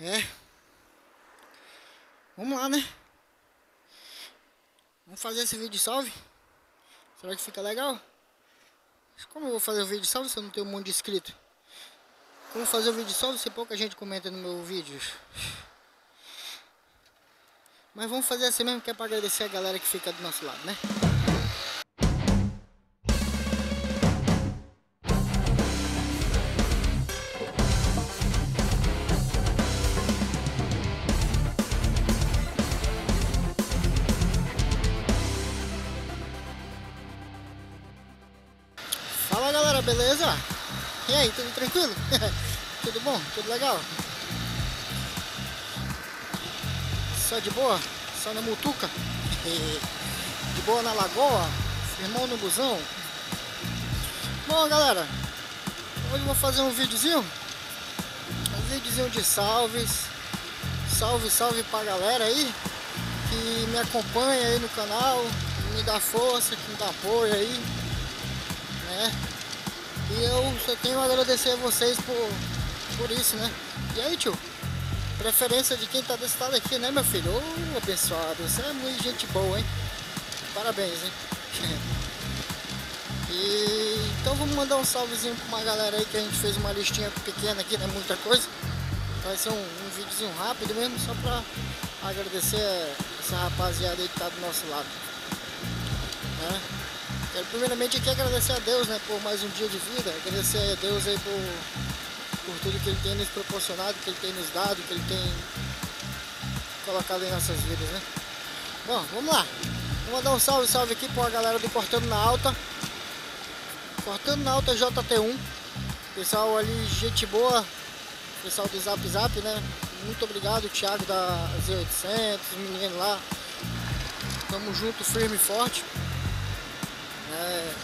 É. Vamos lá, né? Vamos fazer esse vídeo de salve. Será que fica legal? Como eu vou fazer o vídeo de salve se eu não tenho um monte de inscrito? Como fazer o vídeo de salve se pouca gente comenta no meu vídeo? Mas vamos fazer assim mesmo que é para agradecer a galera que fica do nosso lado, né? Beleza? E aí, tudo tranquilo? tudo bom? Tudo legal? Só de boa? Só na mutuca? de boa na lagoa? Firmão no busão? Bom galera, hoje eu vou fazer um videozinho Um videozinho de salves Salve, salve pra galera aí Que me acompanha aí no canal Me dá força, que me dá apoio aí né? E eu só tenho a agradecer a vocês por, por isso, né? E aí, tio? Preferência de quem tá desse lado aqui, né, meu filho? Ô, oh, abençoado, você é muito gente boa, hein? Parabéns, hein? e então vamos mandar um salvezinho pra uma galera aí que a gente fez uma listinha pequena aqui, não é muita coisa. Vai ser um, um videozinho rápido mesmo, só pra agradecer essa rapaziada aí que tá do nosso lado. Né? Quero primeiramente aqui agradecer a Deus né, por mais um dia de vida, agradecer a Deus aí por, por tudo que Ele tem nos proporcionado, que Ele tem nos dado, que Ele tem colocado em nossas vidas, né? Bom, vamos lá. Vou mandar um salve, salve aqui para a galera do Cortando na Alta. Cortando na Alta JT1. Pessoal ali, gente boa. Pessoal do Zap Zap, né? Muito obrigado, Thiago da Z800, menino lá. Tamo junto, firme e forte. É,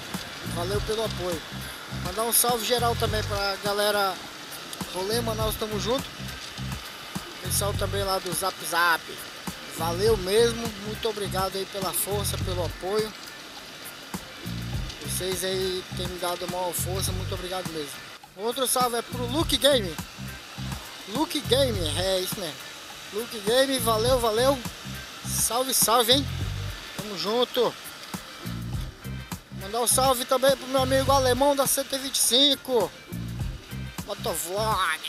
valeu pelo apoio. Mandar um salve geral também pra galera Rolê Manaus, tamo junto. Pessoal também lá do Zap Zap. Valeu mesmo, muito obrigado aí pela força, pelo apoio. Vocês aí têm me dado maior força, muito obrigado mesmo. Outro salve é pro Luke Game. Luke Game, é isso mesmo. Luke Game, valeu, valeu. Salve, salve, hein? Tamo junto. Mandar um salve também pro meu amigo alemão da 125. Motovlog.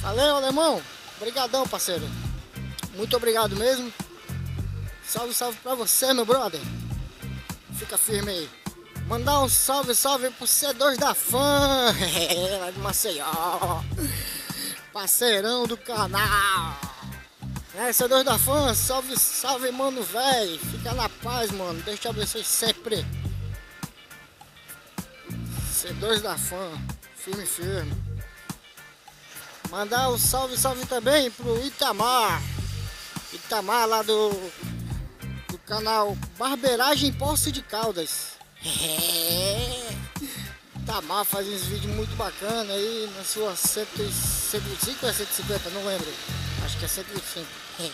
Valeu, alemão. Obrigadão, parceiro. Muito obrigado mesmo. Salve, salve pra você, meu brother. Fica firme aí. Mandar um salve, salve pro C2 da Fã. Lá de Maceió. Parceirão do canal. É, C2 da Fã, salve, salve, mano, velho. Fica na paz, mano. Deus te abençoe sempre. C2 da fã, firme firme. Mandar um salve, salve também pro Itamar. Itamar lá do, do canal Barbeiragem Poço de Caldas. É. Itamar faz uns vídeos muito bacana aí na sua 125 ou é 150, não lembro. Acho que é 125. É.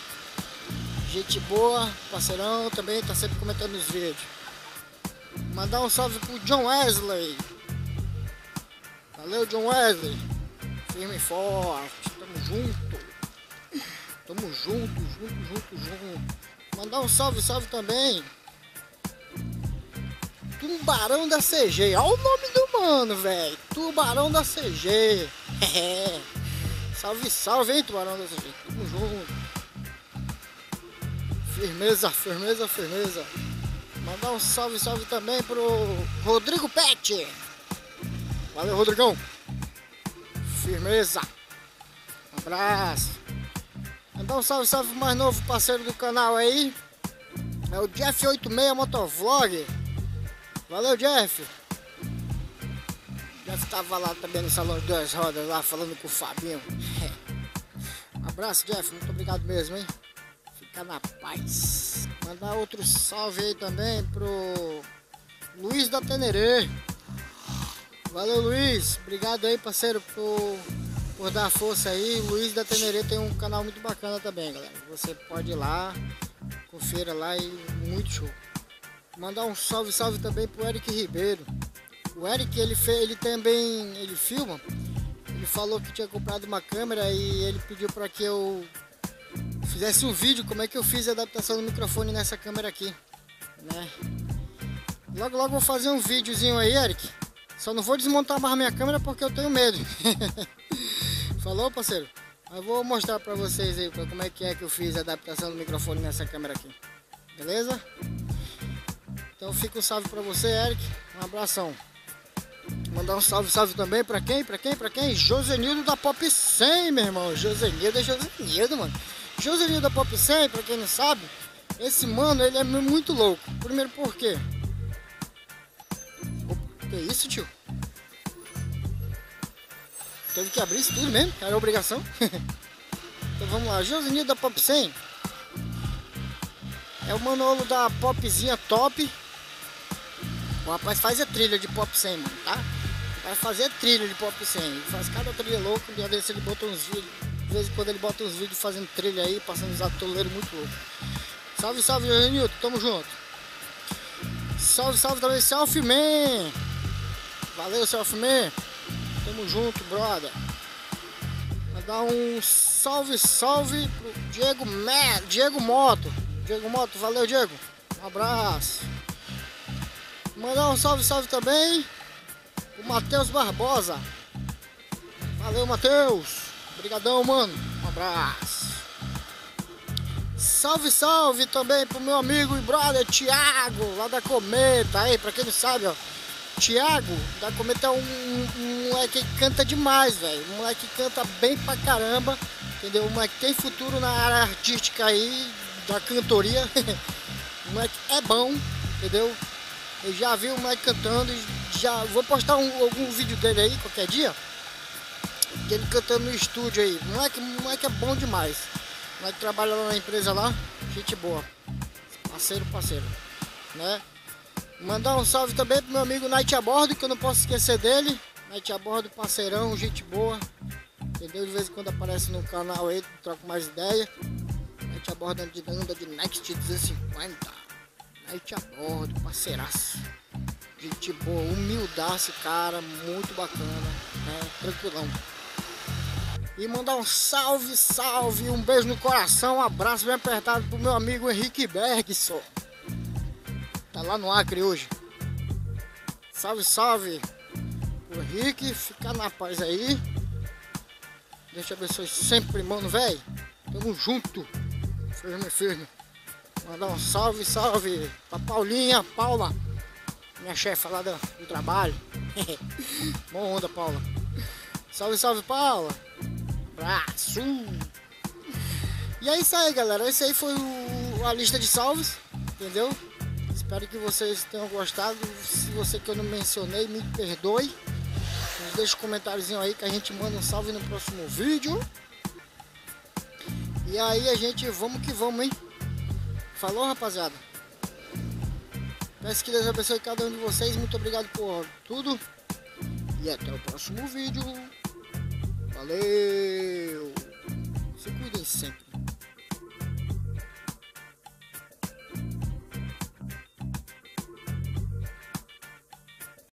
Gente boa, parceirão, também tá sempre comentando os vídeos. Mandar um salve pro John Wesley. Valeu, John Wesley. Firme e forte. Tamo junto. Tamo junto, junto, junto, junto. Mandar um salve, salve também. Tubarão da CG. Olha o nome do mano, velho. Tubarão da CG. Salve, salve, hein, Tubarão da CG. Tamo junto. Firmeza, firmeza, firmeza. Mandar um salve, salve também pro Rodrigo Pet. Valeu, Rodrigão. Firmeza. Um abraço. Mandar um salve, salve mais novo parceiro do canal aí. É o Jeff86 Motovlog. Valeu, Jeff. Jeff tava lá também no salão de duas rodas, lá falando com o Fabinho. Um abraço, Jeff. Muito obrigado mesmo, hein? Fica na paz. Mandar outro salve aí também pro Luiz da Tenerê. Valeu, Luiz. Obrigado aí, parceiro, por, por dar força aí. O Luiz da Tenerê tem um canal muito bacana também, galera. Você pode ir lá, confira lá e muito show. Mandar um salve, salve também pro Eric Ribeiro. O Eric, ele, fez, ele também, ele filma, ele falou que tinha comprado uma câmera e ele pediu para que eu fizesse um vídeo como é que eu fiz a adaptação do microfone nessa câmera aqui, né? Logo logo vou fazer um videozinho aí, Eric. Só não vou desmontar mais minha câmera porque eu tenho medo. Falou, parceiro? Eu vou mostrar para vocês aí como é que é que eu fiz a adaptação do microfone nessa câmera aqui. Beleza? Então fica um salve para você, Eric. Um abração. Mandar um salve, salve também para quem? Para quem? Para quem? Josenildo da Pop 100, meu irmão. Josenildo é Josenildo, mano. Josenildo da Pop 100, para quem não sabe, esse mano, ele é muito louco. Primeiro por quê? Que isso, tio? Teve que abrir isso tudo mesmo, era obrigação. então vamos lá, Josenildo da Pop 100. É o manolo da Popzinha Top o rapaz faz a trilha de pop 100, mano, tá? Vai fazer trilha de pop 100. Ele faz cada trilha louca. Às vezes ele bota uns vídeos. De vez em quando ele bota uns vídeos fazendo trilha aí, passando os atoleiros muito loucos. Salve, salve, Nilton. Tamo junto. Salve, salve também, Selfman. Valeu, Selfman. Tamo junto, brother. Mandar um salve, salve pro Diego, Me Diego Moto. Diego Moto, valeu, Diego. Um abraço. Mandar um salve, salve também o Matheus Barbosa. Valeu, Matheus. Obrigadão, mano. Um abraço. Salve, salve também pro meu amigo e brother Thiago, lá da Cometa. Aí, pra quem não sabe, ó. Thiago, da Cometa é um, um moleque que canta demais, velho. Um moleque que canta bem pra caramba. Entendeu? Um moleque que tem futuro na área artística aí, da cantoria. o moleque é bom, entendeu? Eu já vi o Mike cantando, já vou postar um, algum vídeo dele aí qualquer dia. Dele cantando no estúdio aí. O moleque, o moleque é bom demais. O moleque trabalha lá na empresa lá, gente boa. Parceiro, parceiro. Né? Mandar um salve também pro meu amigo Night a Bordo, que eu não posso esquecer dele. Night a Bordo, parceirão, gente boa. Entendeu? De vez em quando aparece no canal aí, troco mais ideia. Night a Bordo anda de Next 250. Aí te abordo, parceiraço. Gente boa, humildaço, cara, muito bacana, né? Tranquilão. E mandar um salve, salve, um beijo no coração, um abraço bem apertado pro meu amigo Henrique Bergson. Tá lá no Acre hoje. Salve, salve. O Henrique, fica na paz aí. Deus te abençoe sempre, mano, velho. Tamo junto. Firme, firme. Mandar um salve, salve pra Paulinha, Paula, minha chefe lá do, do trabalho. Bom onda, Paula. Salve, salve, Paula. Abraço. E é isso aí, galera. Esse aí foi o, a lista de salves, entendeu? Espero que vocês tenham gostado. Se você que eu não mencionei, me perdoe. Deixa um comentáriozinho aí que a gente manda um salve no próximo vídeo. E aí a gente vamos que vamos, hein? Falou, rapaziada? Peço que Deus abençoe cada um de vocês. Muito obrigado por tudo. E até o próximo vídeo. Valeu! Se cuidem sempre.